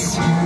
It's